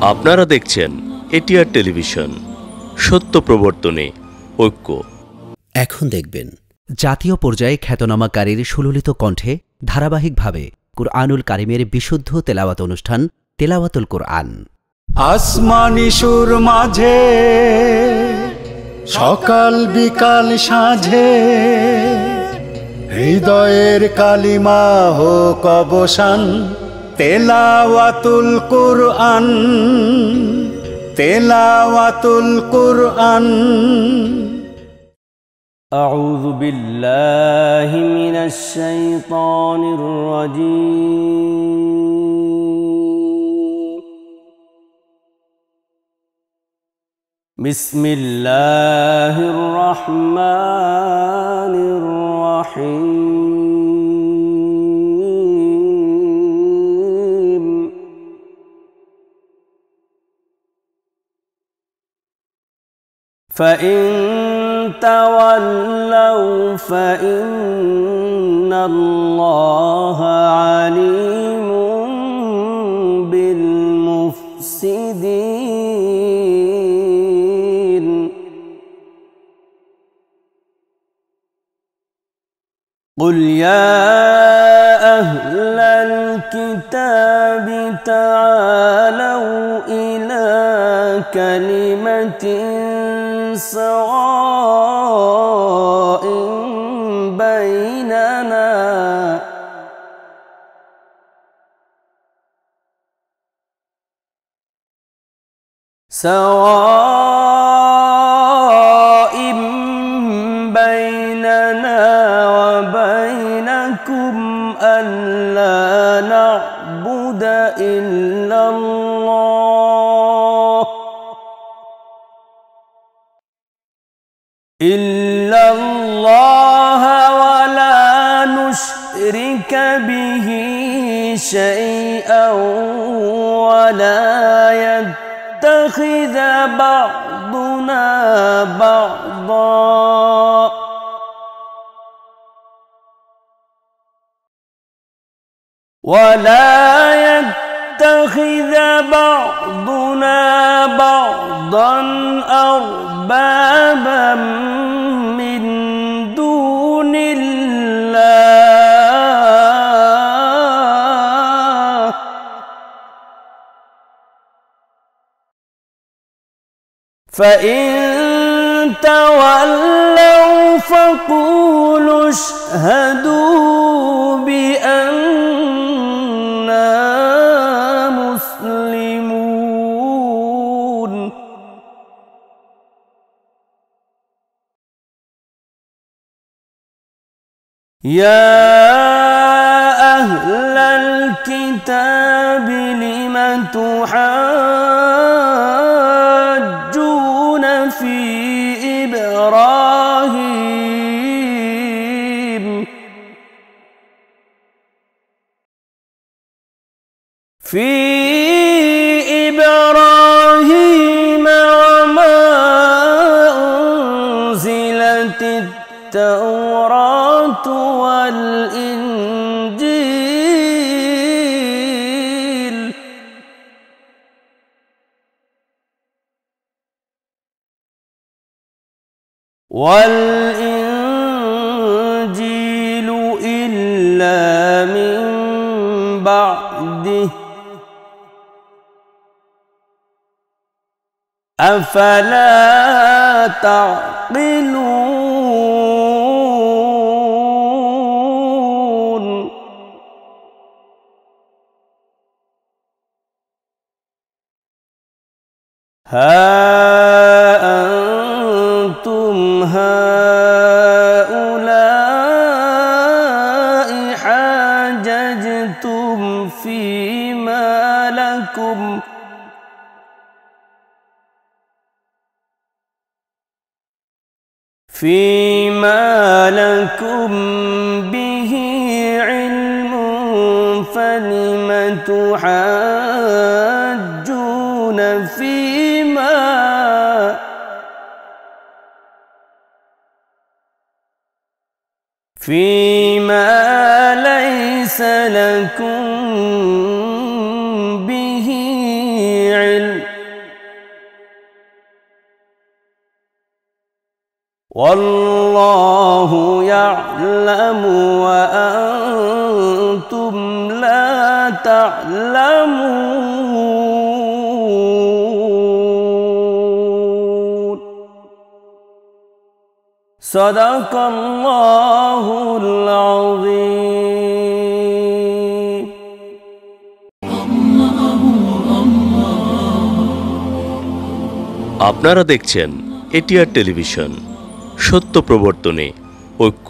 আপনারা দেখছেন ATR television সত্য প্রবর্তনে ঐক্য। এখন দেখবেন। জাতীয় পর্যায়ে খ্যাতনামাকারীর সুললিত কণ্ঠে ধারাবাহিকভাবে কুরআনুল কারিমের বিশুদ্ধ তেলাওয়াত অনুষ্ঠান তেলাওয়াতুল কুরআন। আসমানি সুর মাঝে সকাল বিকাল সাঁঝে হৃদয়ের কালিমা হোক অবসান তেলাওয়াতুল কুরআন তেলাওয়াতুল কুরআন أعوذ بالله من الشيطان الرجيم بسم الله الرحمن الرحيم فإن تولوا فإن الله عليم بالمفسدين. قل يا أهل الكتاب تعالوا إلى كلمة سواء بيننا. سواء بيننا وبينكم ألا نعبد إلا إلا الله ولا نشرك به شيئا ولا يتخذ بعضنا بعضا ولا يتخذ بعضنا بعضا أربابا من دون الله. فإن تولوا فقولوا اشهدوا بأننا يا أهل الكتاب لم تحاجون في إبراهيم؟ في إبراهيم وما أنزلت التوراة والإنجيل إلا من بعده أفلا تعقلون ها حاججتم فيما لكم فيما لكم به علم فلم تحاجون فيما فيما لكم به علم. والله يعلم وأنتم لا تعلمون. صدق الله العظيم. আপনারা দেখছেন এটিআর টেলিভিশন সত্য প্রবর্তনে ঐক্য।